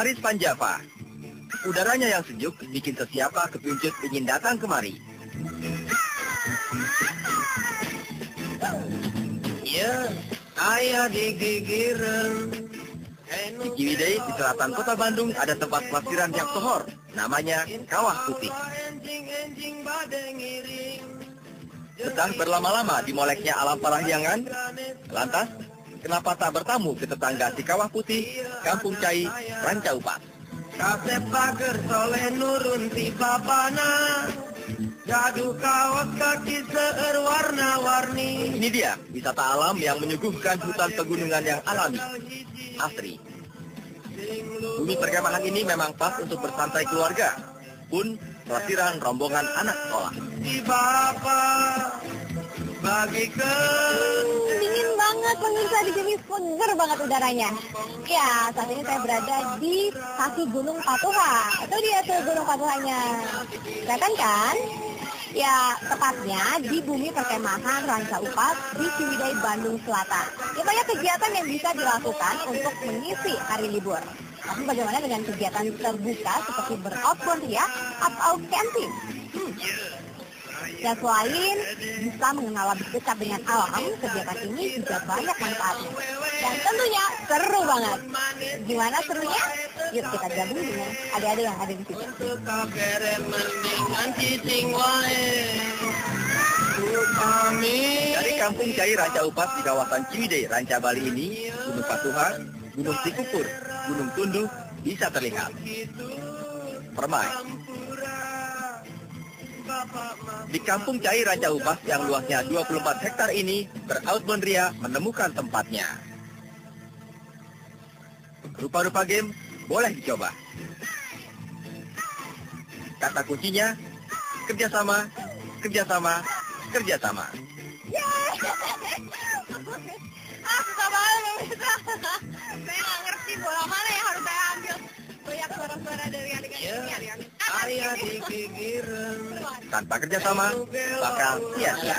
Paris Panjava. Udaranya yang sejuk bikin sesiapa kepincut ingin datang kemari. Ya, ayah digigiran. Di Ciwidey, di selatan kota Bandung, ada tempat pelesiran yang sohor. Namanya Kawah Putih. Setelah berlama-lama di moleknya alam parahyangan, lantas kenapa tak bertamu ke tetangga si Kawah Putih, Kampung Cai, Ranca Upas. Kasep pager soleh nurun ti papana Jadu kawas kaki seer warna-warni Ini dia, wisata alam yang menyuguhkan hutan pegunungan yang alami, asri. Bumi perkemahan ini memang pas untuk bersantai keluarga, pun pelesiran rombongan anak sekolah. Di bapak bagikan Dingin banget pemirsa di sini seger banget udaranya. Ya, saat ini saya berada di kaki Gunung Patuha. Itu dia tuh Gunung Patuhanya. Kelihatan kan? Ya, tepatnya di bumi perkemahan Ranca Upas di Ciwidey, Bandung Selatan. Ya, banyak kegiatan yang bisa dilakukan untuk mengisi hari libur. Tapi bagaimana dengan kegiatan terbuka seperti beroutbound ya atau camping? Hmm. Ya selain bisa mengenal lebih dekat dengan alam, kegiatan ini juga banyak manfaatnya. Dan tentunya seru banget. Gimana serunya? Yuk kita gabung dengan adik-adik yang ada di sini. Dari kampung Cai Ranca Upas di kawasan Ciwidey, Ranca Bali ini, Gunung Patuha, Gunung Sikukur, Gunung Tunduh bisa terlihat. Permai. Di kampung Cai Ranca Upas yang luasnya 24 hektar ini, beroutbound Ria menemukan tempatnya. Rupa-rupa game boleh dicoba. Kata kuncinya, kerjasama, kerjasama, kerjasama. Ah, susah banget. Saya nggak ngerti bola mana yang harus saya ambil. Banyak suara-suara dari adik-adik ini, adik-adik. Tanpa kerjasama, bakal sia-sia.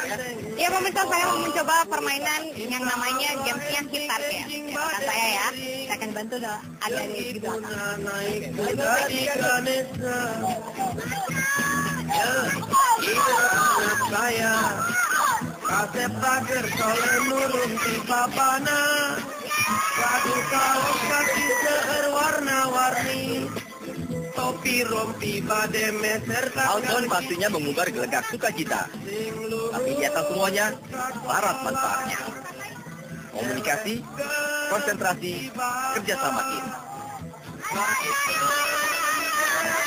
Ya pemirsa saya mau mencoba permainan yang namanya gamesnya gitar ya. Kata saya ya, saya akan bantu do adik-adik di belakang. Ya, saya Kasep pager soleh nurun di papana Kadu kaos kaki seer warna-warni Topi rompi bade meser Outbound pastinya mengumbar gelegak sukacita. Tapi di atas semuanya, syarat manfaatnya. Komunikasi, konsentrasi, kerjasama tim.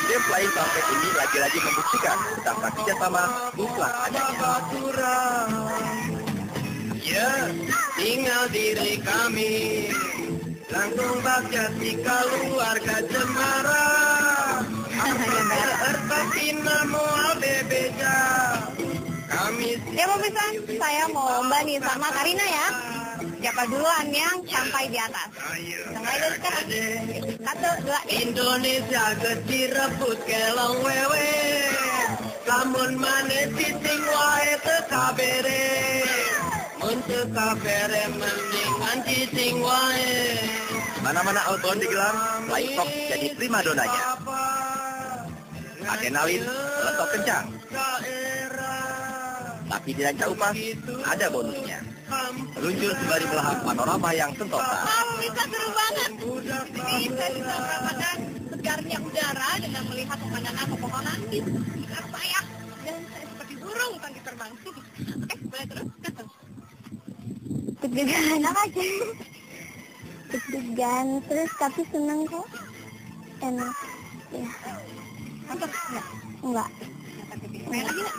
Game Flying Carpet ini lagi-lagi membuktikan betapa kerjasama mutlak adanya. Ya, tinggal diri kami Langsung baca si keluarga cemara Ya pemirsa, saya mau lomba nih sama Karina ya. Siapa duluan yang sampai di atas? Mulai dari sekarang. Satu, dua, tiga. Indonesia kecil rebut kelong wewe Lamun mane titing wae tekabere Mun tekabere mendingan titing wae Mana-mana outbound digelar, Fox jadi primadonanya. Adrenalin meletok kencang. Tapi di Ranca Upas ada bonusnya. Meluncur sembari melahap panorama yang sentosa. Bisa seru banget. Ini saya bisa merasakan segarnya udara dengan melihat pemandangan pepohonan di sekitar saya. Dan saya seperti burung pagi terbang. Oke, boleh terus? Deg-degan apa aja? Deg-degan, terus tapi seneng kok. Enak. Ya. Enggak. Enggak. Main lagi nggak?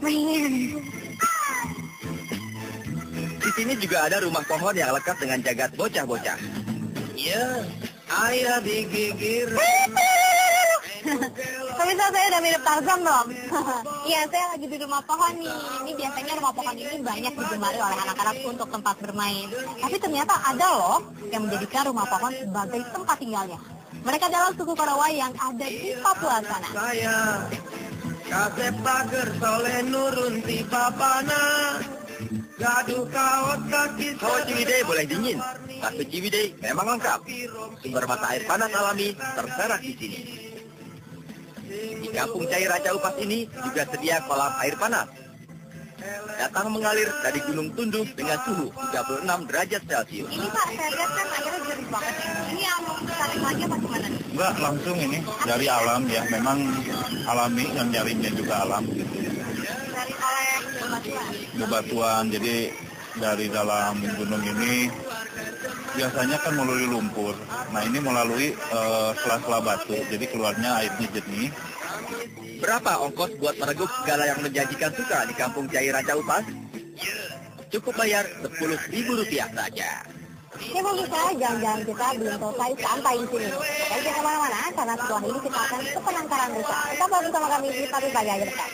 Main. Di sini juga ada rumah pohon yang lekat dengan jagat bocah-bocah. Ya, ayah digigir Pemirsa saya udah mirip Tarzan dong. Iya, saya lagi di rumah pohon nih. Ini biasanya rumah pohon ini banyak digemari oleh anak-anak untuk tempat bermain. Tapi ternyata ada loh yang menjadikan rumah pohon sebagai tempat tinggalnya. Mereka adalah suku Korawa yang ada di Papua sana. saya Kasep pager soleh nurun di papana Gaduh kaot kaki Hawa Ciwidey boleh dingin, tapi Ciwidey memang lengkap. Sumber mata air panas alami terserak di sini. Di kampung Cai Raja Upas ini juga sedia kolam air panas. Datang mengalir dari Gunung Tunduk dengan suhu 36 derajat Celcius. Ini Pak, saya lihat kan airnya jernih banget. Ini yang mau tarik lagi apa gimana? Enggak langsung ini dari alam ya, memang alami yang nyarinya juga alam gitu. Dari oleh bebatuan. Bebatuan, jadi dari dalam gunung ini biasanya kan melalui lumpur. Nah ini melalui eh, sela-sela batu, jadi keluarnya airnya jernih. Berapa ongkos buat mereguk segala yang menjanjikan suka di kampung Cai Raja Upas? Cukup bayar Rp10.000 saja. Ya pemirsa, jalan-jalan kita belum selesai sampai di sini. Dan jangan ke mana-mana, karena setelah ini kita akan ke penangkaran desa. Tetaplah bersama kami di Pagi Pagi aja depan.